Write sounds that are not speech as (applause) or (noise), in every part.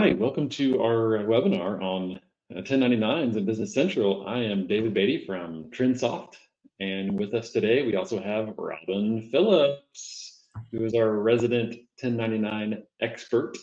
right, welcome to our webinar on 1099s and Business Central. I am David Beaty from TrinSoft, and with us today we also have Robyn Phillips, who is our resident 1099 expert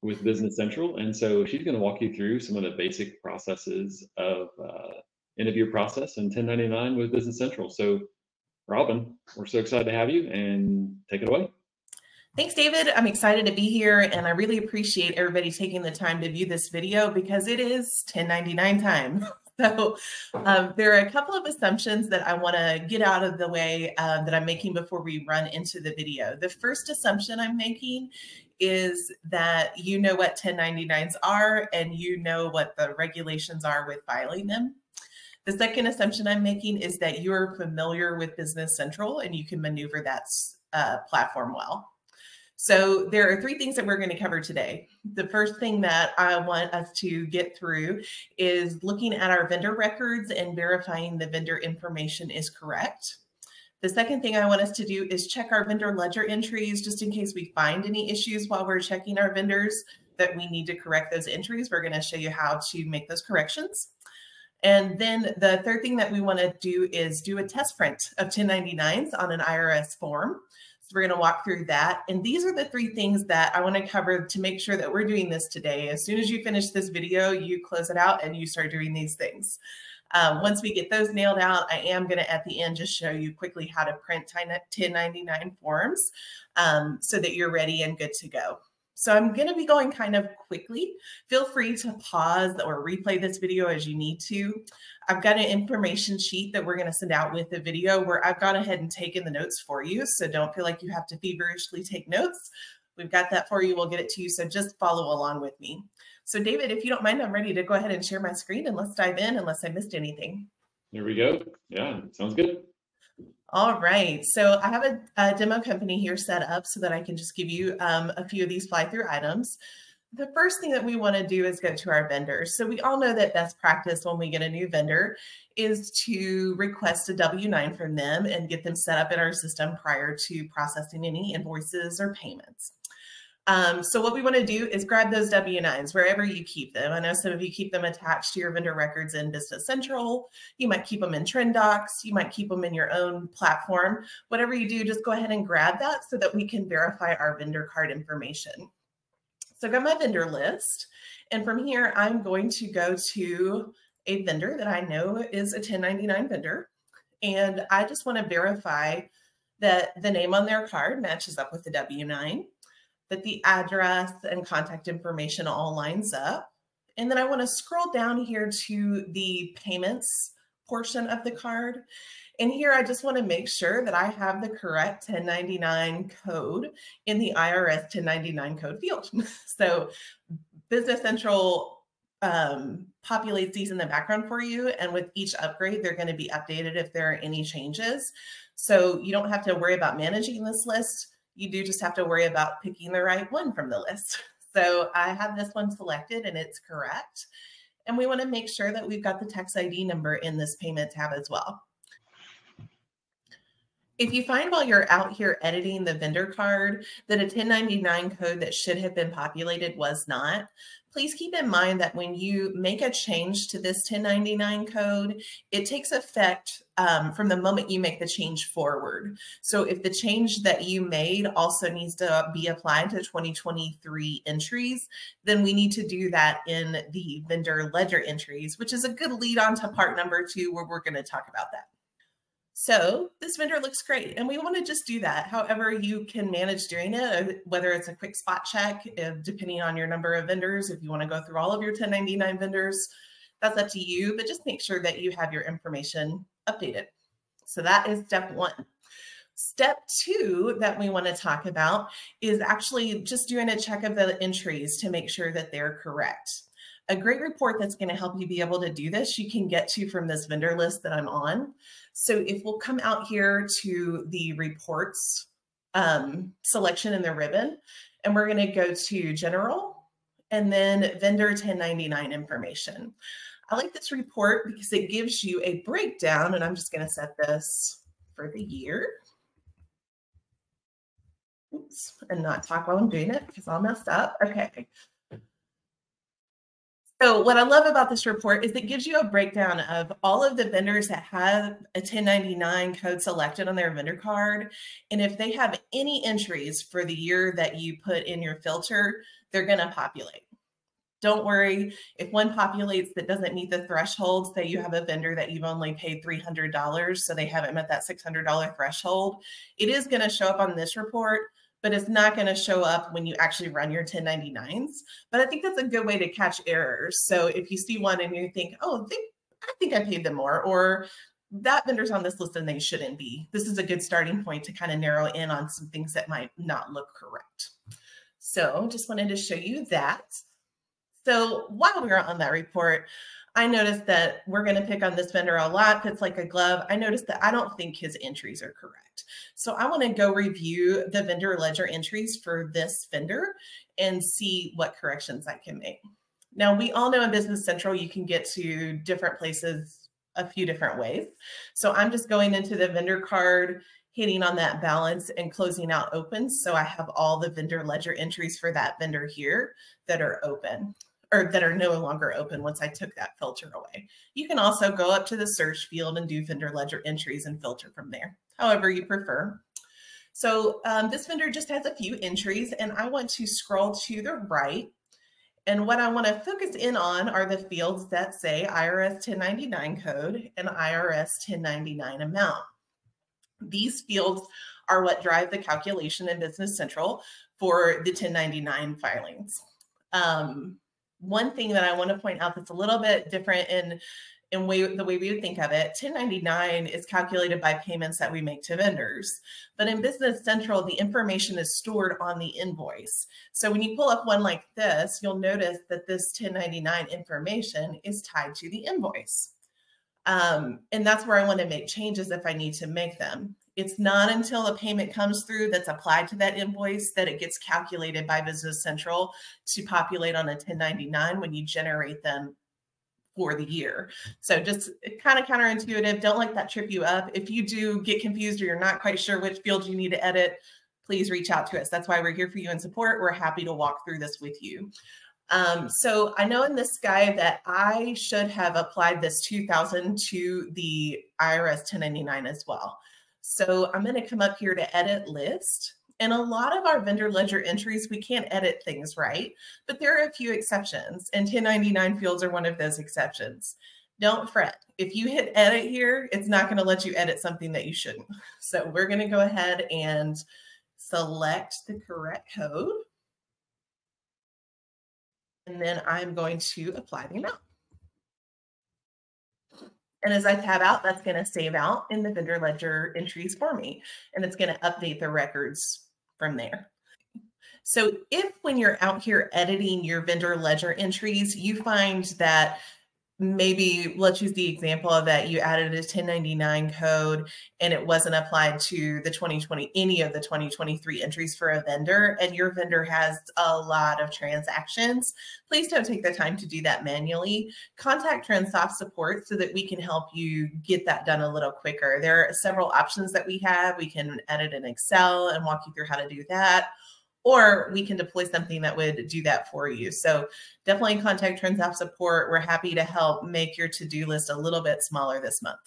with Business Central. And so she's going to walk you through some of the basic processes of uh, interview process and 1099 with Business Central. So Robyn, we're so excited to have you and take it away. Thanks, David. I'm excited to be here and I really appreciate everybody taking the time to view this video because it is 1099 time. (laughs) So um, there are a couple of assumptions that I want to get out of the way uh, that I'm making before we run into the video. The first assumption I'm making is that you know what 1099s are and you know what the regulations are with filing them. The second assumption I'm making is that you're familiar with Business Central and you can maneuver that uh, platform well. So there are three things that we're going to cover today. The first thing that I want us to get through is looking at our vendor records and verifying the vendor information is correct. The second thing I want us to do is check our vendor ledger entries just in case we find any issues while we're checking our vendors that we need to correct those entries. We're going to show you how to make those corrections. And then the third thing that we want to do is do a test print of 1099s on an IRS form. So we're going to walk through that. And these are the three things that I want to cover to make sure that we're doing this today. As soon as you finish this video, you close it out and you start doing these things. Um, once we get those nailed out, I am going to at the end just show you quickly how to print 1099 forms um, so that you're ready and good to go. So I'm going to be going kind of quickly. Feel free to pause or replay this video as you need to. I've got an information sheet that we're going to send out with the video where I've gone ahead and taken the notes for you. So don't feel like you have to feverishly take notes. We've got that for you. We'll get it to you. So just follow along with me. So David, if you don't mind, I'm ready to go ahead and share my screen and let's dive in unless I missed anything. There we go. Yeah, sounds good. All right. So I have a, a, demo company here set up so that I can just give you um, a few of these fly through items. The first thing that we want to do is go to our vendors. So we all know that best practice when we get a new vendor is to request a W-9 from them and get them set up in our system prior to processing any invoices or payments. Um, so what we want to do is grab those W-9s wherever you keep them. I know some of you keep them attached to your vendor records in Business Central. You might keep them in TrinDocs. You might keep them in your own platform. Whatever you do, just go ahead and grab that so that we can verify our vendor card information. So I got my vendor list. And from here, I'm going to go to a vendor that I know is a 1099 vendor. And I just want to verify that the name on their card matches up with the W-9 that the address and contact information all lines up. And then I want to scroll down here to the payments portion of the card. And here I just want to make sure that I have the correct 1099 code in the IRS 1099 code field. (laughs) so Business Central um, populates these in the background for you. And with each upgrade, they're going to be updated if there are any changes. So you don't have to worry about managing this list you do just have to worry about picking the right one from the list. (laughs) So I have this one selected and it's correct. And we want to make sure that we've got the tax ID number in this payment tab as well. If you find while you're out here editing the vendor card that a 1099 code that should have been populated was not, please keep in mind that when you make a change to this 1099 code, it takes effect um, from the moment you make the change forward. So if the change that you made also needs to be applied to 2023 entries, then we need to do that in the vendor ledger entries, which is a good lead on to part number two, where we're going to talk about that. So this vendor looks great and we want to just do that. However, you can manage doing it, whether it's a quick spot check, depending on your number of vendors, if you want to go through all of your 1099 vendors, that's up to you, but just make sure that you have your information updated. So that is step one. Step two that we want to talk about is actually just doing a check of the entries to make sure that they're correct. A great report that's going to help you be able to do this, you can get to from this vendor list that I'm on. So if we'll come out here to the reports um, selection in the ribbon, and we're going to go to general and then vendor 1099 information. I like this report because it gives you a breakdown, and I'm just going to set this for the year. Oops, and not talk while I'm doing it because I'll mess up. Okay. So what I love about this report is it gives you a breakdown of all of the vendors that have a 1099 code selected on their vendor card. And if they have any entries for the year that you put in your filter, they're going to populate. Don't worry if one populates that doesn't meet the threshold, say you have a vendor that you've only paid $300, so they haven't met that $600 threshold, it is going to show up on this report but it's not going to show up when you actually run your 1099s. But I think that's a good way to catch errors. So if you see one and you think, oh, they, I think I paid them more, or that vendor's on this list and they shouldn't be, this is a good starting point to kind of narrow in on some things that might not look correct. So just wanted to show you that. So while we were on that report, I noticed that we're going to pick on this vendor a lot. Fits like a glove. I noticed that I don't think his entries are correct. So I want to go review the vendor ledger entries for this vendor and see what corrections I can make. Now, we all know in Business Central, you can get to different places a few different ways. So I'm just going into the vendor card, hitting on that balance and closing out open. So I have all the vendor ledger entries for that vendor here that are open or that are no longer open once I took that filter away. You can also go up to the search field and do vendor ledger entries and filter from there however you prefer. So um, this vendor just has a few entries and I want to scroll to the right. And what I want to focus in on are the fields that say IRS 1099 code and IRS 1099 amount. These fields are what drive the calculation in Business Central for the 1099 filings. Um, one thing that I want to point out that's a little bit different in and way, the way we would think of it, 1099 is calculated by payments that we make to vendors. But in Business Central, the information is stored on the invoice. So when you pull up one like this, you'll notice that this 1099 information is tied to the invoice. Um, and that's where I want to make changes if I need to make them. It's not until a payment comes through that's applied to that invoice that it gets calculated by Business Central to populate on a 1099 when you generate them for the year. So just kind of counterintuitive. Don't let that trip you up. If you do get confused or you're not quite sure which field you need to edit, please reach out to us. That's why we're here for you in support. We're happy to walk through this with you. Um, so I know in this guy that I should have applied this 2000 to the IRS 1099 as well. So I'm going to come up here to edit list. And a lot of our vendor ledger entries, we can't edit things right, but there are a few exceptions, and 1099 fields are one of those exceptions. Don't fret. If you hit edit here, it's not going to let you edit something that you shouldn't. (laughs) So we're going to go ahead and select the correct code. And then I'm going to apply the amount. And as I tab out, that's going to save out in the vendor ledger entries for me. And it's going to update the records from there. So if when you're out here editing your vendor ledger entries, you find that maybe let's use the example of that you added a 1099 code and it wasn't applied to the 2020 any of the 2023 entries for a vendor and your vendor has a lot of transactions please don't take the time to do that manually. Contact TrinSoft support so that we can help you get that done a little quicker. There are several options that we have. We can edit in excel and walk you through how to do that or we can deploy something that would do that for you. So definitely contact TrinSoft support. We're happy to help make your to-do list a little bit smaller this month.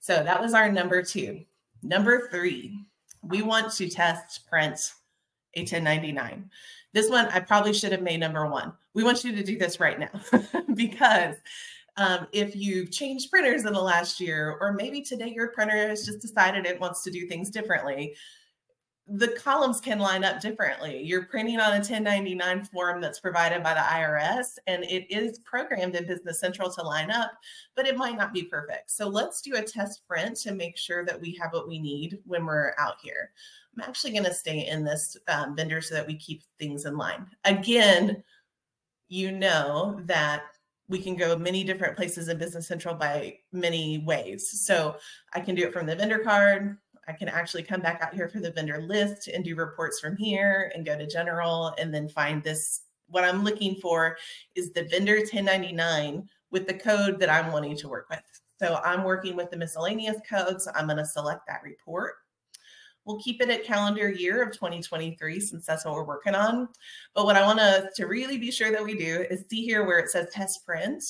So that was our number two. Number three, we want to test print a 1099. This one, I probably should have made number one. We want you to do this right now (laughs) because um, if you've changed printers in the last year, or maybe today your printer has just decided it wants to do things differently, the columns can line up differently. You're printing on a 1099 form that's provided by the IRS, and it is programmed in Business Central to line up, but it might not be perfect. So let's do a test print to make sure that we have what we need when we're out here. I'm actually going to stay in this um, vendor so that we keep things in line. Again, you know that we can go many different places in Business Central by many ways. So I can do it from the vendor card, I can actually come back out here for the vendor list and do reports from here and go to general and then find this. What I'm looking for is the vendor 1099 with the code that I'm wanting to work with. So I'm working with the miscellaneous code. So I'm going to select that report. We'll keep it at calendar year of 2023 since that's what we're working on. But what I want us to really be sure that we do is see here where it says test print.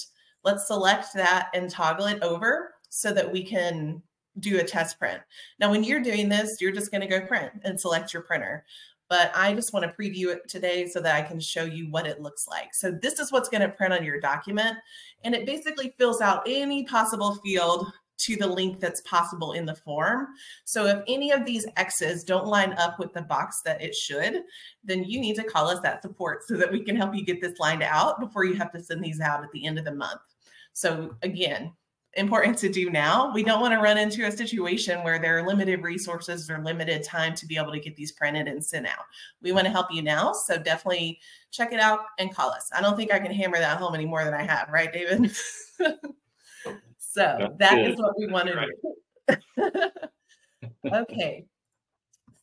Let's select that and toggle it over so that we can do a test print. Now, when you're doing this, you're just going to go print and select your printer. But I just want to preview it today so that I can show you what it looks like. So this is what's going to print on your document. And it basically fills out any possible field to the link that's possible in the form. So if any of these X's don't line up with the box that it should, then you need to call us at support so that we can help you get this lined out before you have to send these out at the end of the month. So again, important to do now. We don't want to run into a situation where there are limited resources or limited time to be able to get these printed and sent out. We want to help you now. So definitely check it out and call us. I don't think I can hammer that home any more than I have, right, David? (laughs) so that is what we want to do. (laughs) (laughs) okay.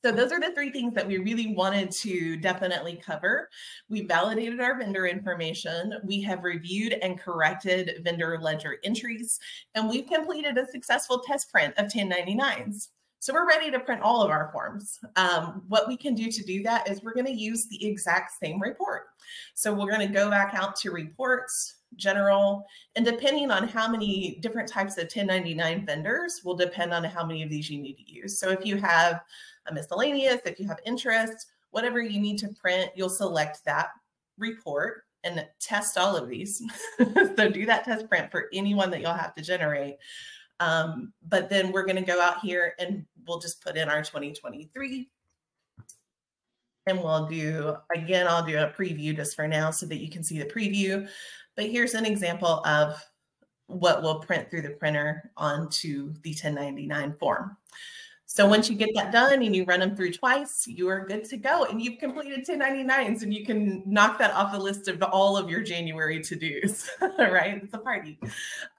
So those are the three things that we really wanted to definitely cover. We validated our vendor information. We have reviewed and corrected vendor ledger entries, and we've completed a successful test print of 1099s. So we're ready to print all of our forms. Um, what we can do to do that is we're going to use the exact same report. So we're going to go back out to reports, general, and depending on how many different types of 1099 vendors will depend on how many of these you need to use. So if you have a miscellaneous, if you have interest, whatever you need to print, you'll select that report and test all of these. (laughs) so do that test print for anyone that you'll have to generate. Um, but then we're going to go out here and we'll just put in our 2023 and we'll do, again, I'll do a preview just for now so that you can see the preview. But here's an example of what we'll print through the printer onto the 1099 form. So once you get that done and you run them through twice, you are good to go. And you've completed 1099s and you can knock that off the list of all of your January to-dos, (laughs) right? It's a party.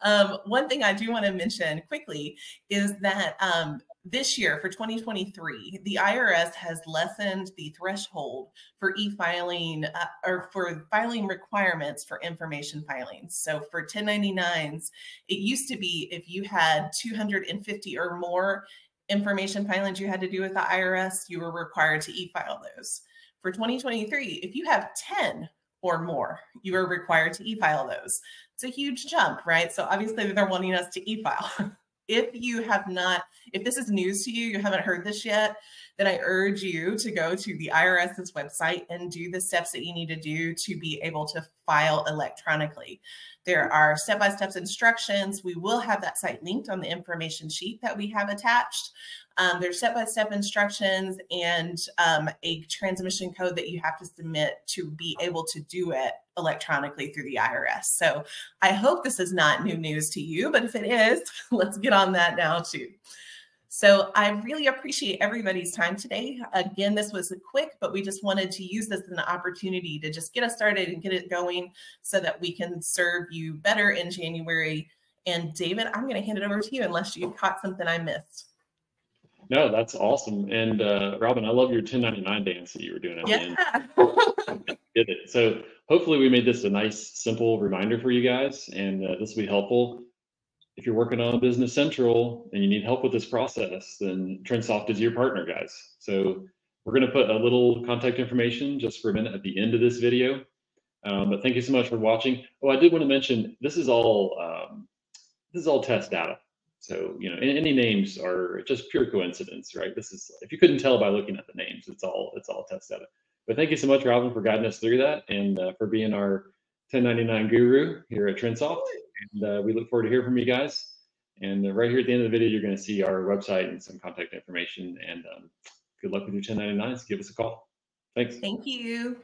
Um, one thing I do want to mention quickly is that um, this year for 2023, the IRS has lessened the threshold for e-filing uh, or for filing requirements for information filings. So for 1099s, it used to be if you had 250 or more information filings you had to do with the IRS, you were required to e-file those. For 2023, if you have 10 or more, you are required to e-file those. It's a huge jump, right? So obviously they're wanting us to e-file. (laughs) if you have not, if this is news to you, you haven't heard this yet, then I urge you to go to the IRS's website and do the steps that you need to do to be able to file electronically. There are step-by-step -step instructions. We will have that site linked on the information sheet that we have attached. Um, there's step-by-step -step instructions and um, a transmission code that you have to submit to be able to do it electronically through the IRS. So I hope this is not new news to you, but if it is, (laughs) let's get on that now too. So I really appreciate everybody's time today. Again, this was a quick, but we just wanted to use this as an opportunity to just get us started and get it going so that we can serve you better in January. And David, I'm going to hand it over to you unless you caught something I missed. No, that's awesome. And uh, Robyn, I love your 1099 dance that you were doing at yeah. the end. Did (laughs) it. So hopefully we made this a nice, simple reminder for you guys, and uh, this will be helpful if you're working on Business Central and you need help with this process, then TrinSoft is your partner, guys. So we're going to put a little contact information just for a minute at the end of this video. Um, but thank you so much for watching. Oh, I did want to mention this is all um, this is all test data. So you know, any names are just pure coincidence, right? This is if you couldn't tell by looking at the names, it's all it's all test data. But thank you so much, Robyn, for guiding us through that and uh, for being our 1099 guru here at TrinSoft. And uh, we look forward to hearing from you guys. And uh, right here at the end of the video, you're going to see our website and some contact information. And um, good luck with your 1099s. Give us a call. Thanks. Thank you.